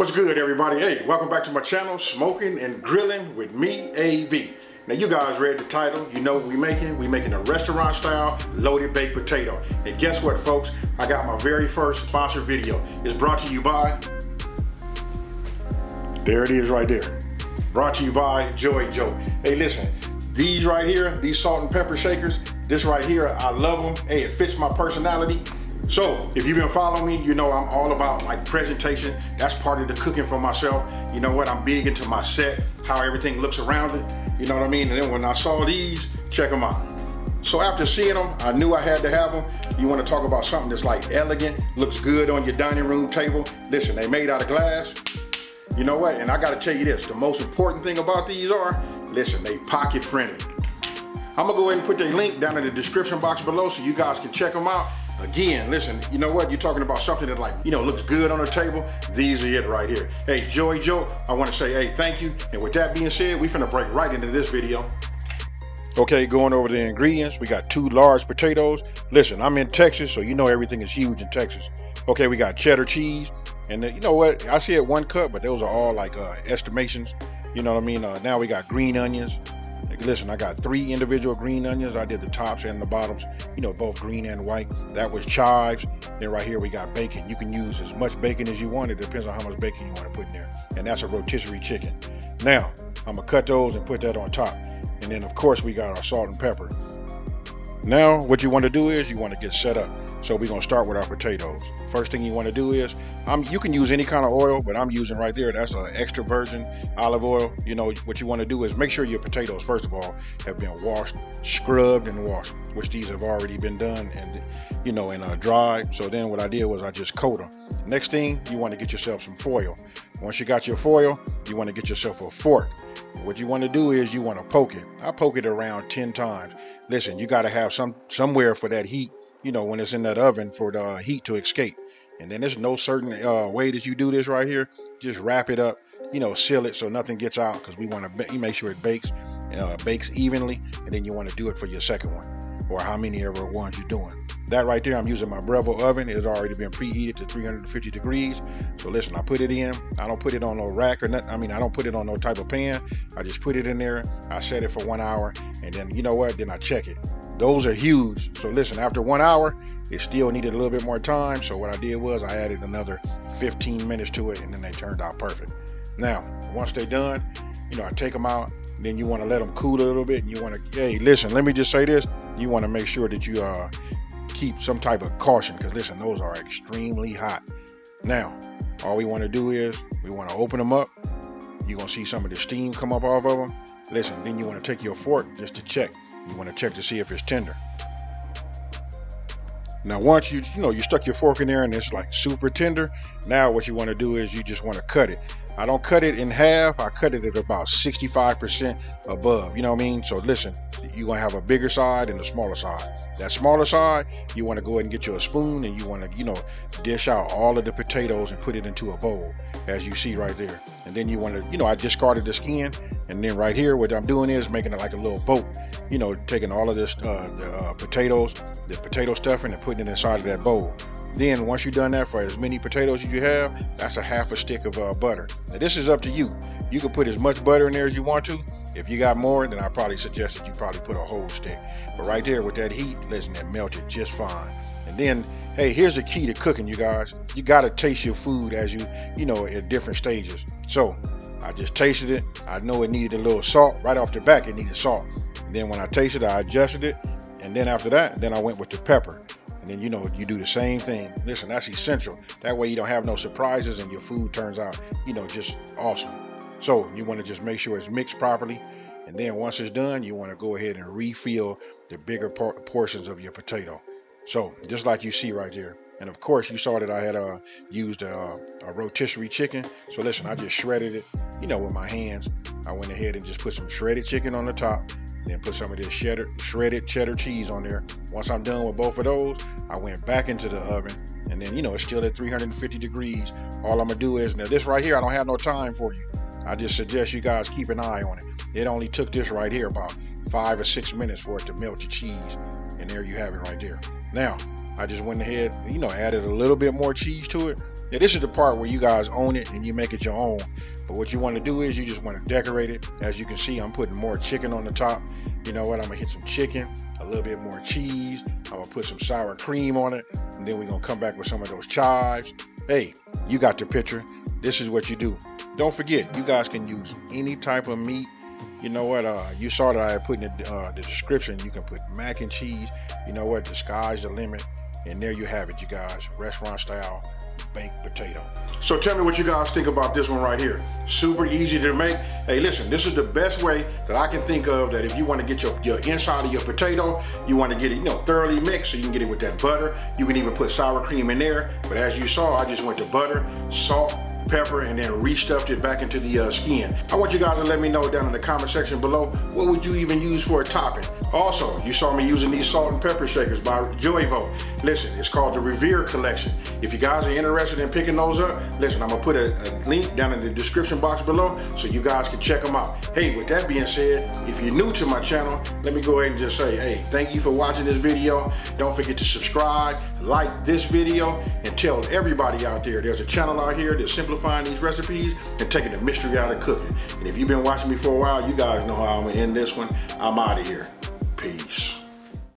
What's good everybody? Hey, welcome back to my channel, Smoking and Grilling with me, AB. Now you guys read the title, you know what we making? We making a restaurant style loaded baked potato. And guess what folks? I got my very first sponsor video. It's brought to you by, there it is right there. Brought to you by JoyJolt. Hey listen, these right here, these salt and pepper shakers, this right here, I love them. Hey, it fits my personality. So if you've been following me, you know I'm all about like presentation. That's part of the cooking for myself. You know what? I'm big into my set, how everything looks around it. You know what I mean? And then when I saw these, check them out. So after seeing them, I knew I had to have them. You want to talk about something that's like elegant, looks good on your dining room table. Listen, they made out of glass. You know what? And I got to tell you this, the most important thing about these are, listen, they pocket friendly. I'm gonna go ahead and put the link down in the description box below so you guys can check them out. Again, listen, you know what? You're talking about something that like, you know, looks good on the table. These are it right here. Hey, JoyJolt, I want to say, hey, thank you. And with that being said, we finna break right into this video. Okay, going over the ingredients, we got two large potatoes. Listen, I'm in Texas, so you know everything is huge in Texas. Okay, we got cheddar cheese, and the, you know what? I it one cup, but those are all like uh, estimations. You know what I mean? Uh, now we got green onions, listen, I got three individual green onions. I did the tops and the bottoms, you know, both green and white. That was chives. Then right here we got bacon. You can use as much bacon as you want. It depends on how much bacon you want to put in there. And that's a rotisserie chicken. Now, I'm gonna cut those and put that on top. And then of course we got our salt and pepper. Now, what you want to do is you want to get set up. So we're gonna start with our potatoes. First thing you want to do is, um, you can use any kind of oil, but I'm using right there. That's an extra virgin olive oil. You know what you want to do is make sure your potatoes, first of all, have been washed, scrubbed, and washed, which these have already been done and you know and uh, dried. So then what I did was I just coat them. Next thing you want to get yourself some foil. Once you got your foil, you want to get yourself a fork. What you want to do is you want to poke it. I poke it around 10 times. Listen, you got to have some somewhere for that heat you know, when it's in that oven for the uh, heat to escape. And then there's no certain uh, way that you do this right here. Just wrap it up, you know, seal it so nothing gets out because we want to make sure it bakes, uh, bakes evenly. And then you want to do it for your second one or how many ever ones you're doing. That right there, I'm using my Breville oven. It's already been preheated to 350 degrees. So listen, I put it in. I don't put it on no rack or nothing. I mean, I don't put it on no type of pan. I just put it in there. I set it for one hour. And then, you know what? Then I check it. Those are huge. So listen, after one hour, it still needed a little bit more time. So what I did was I added another 15 minutes to it and then they turned out perfect. Now, once they're done, you know, I take them out. Then you want to let them cool a little bit. And you want to, hey, listen, let me just say this. You want to make sure that you uh, keep some type of caution because listen, those are extremely hot. Now, all we want to do is we want to open them up. You're going to see some of the steam come up off of them. Listen, then you want to take your fork just to check you want to check to see if it's tender. Now, once you you know you stuck your fork in there and it's like super tender, now what you want to do is you just want to cut it. I don't cut it in half. I cut it at about 65% above. You know what I mean? So listen, you're gonna have a bigger side and a smaller side. That smaller side, you want to go ahead and get you a spoon and you want to, you know, dish out all of the potatoes and put it into a bowl, as you see right there. And then you want to, you know, I discarded the skin, and then right here, what I'm doing is making it like a little boat. You know, taking all of this, uh, the uh, potatoes, the potato stuffing, and putting it inside of that bowl. Then once you've done that for as many potatoes as you have, that's a half a stick of uh, butter. Now this is up to you. You can put as much butter in there as you want to. If you got more, then I probably suggest that you probably put a whole stick. But right there with that heat, listen, it melted just fine. And then, hey, here's the key to cooking, you guys. You got to taste your food as you, you know, at different stages. So I just tasted it. I know it needed a little salt. Right off the back, it needed salt. Then when I tasted it, I adjusted it. And then after that, then I went with the pepper. And then, you know, you do the same thing. Listen, that's essential. That way you don't have no surprises and your food turns out, you know, just awesome. So you want to just make sure it's mixed properly. And then once it's done, you want to go ahead and refill the bigger por portions of your potato. So just like you see right there. And of course, you saw that I had uh, used a, a, rotisserie chicken. So listen, I just shredded it, you know, with my hands. I went ahead and just put some shredded chicken on the top. Then put some of this cheddar, shredded cheddar cheese on there. Once I'm done with both of those, I went back into the oven. And then, you know, it's still at 350 degrees. All I'm to do is, now this right here, I don't have no time for you. I just suggest you guys keep an eye on it. It only took this right here about five or six minutes for it to melt your cheese. And there you have it right there. Now, I just went ahead, you know, added a little bit more cheese to it. Now this is the part where you guys own it and you make it your own. But what you want to do is you just want to decorate it. As you can see, I'm putting more chicken on the top. You know what? I'm gonna hit some chicken, a little bit more cheese. I'm gonna put some sour cream on it, and then we're gonna come back with some of those chives. Hey, you got the picture. This is what you do. Don't forget, you guys can use any type of meat. You know what? Uh, you saw that I put in the, uh, the description. You can put mac and cheese. You know what? The sky's the limit. And there you have it, you guys. Restaurant style baked potato. So tell me what you guys think about this one right here. Super easy to make. Hey, listen, this is the best way that I can think of that if you want to get your, your inside of your potato, you want to get it, you know, thoroughly mixed so you can get it with that butter. You can even put sour cream in there. But as you saw, I just went to butter, salt, pepper and then restuffed it back into the uh, skin. I want you guys to let me know down in the comment section below, what would you even use for a topping? Also, you saw me using these salt and pepper shakers by JoyJolt. Listen, it's called the Revere Collection. If you guys are interested in picking those up, listen, I'm gonna put a, a link down in the description box below so you guys can check them out. Hey, with that being said, if you're new to my channel, let me go ahead and just say, hey, thank you for watching this video. Don't forget to subscribe, like this video, and tell everybody out there there's a channel out here that's simplifying these recipes and taking the mystery out of cooking. And if you've been watching me for a while, you guys know how I'm gonna end this one. I'm out of here. Peace.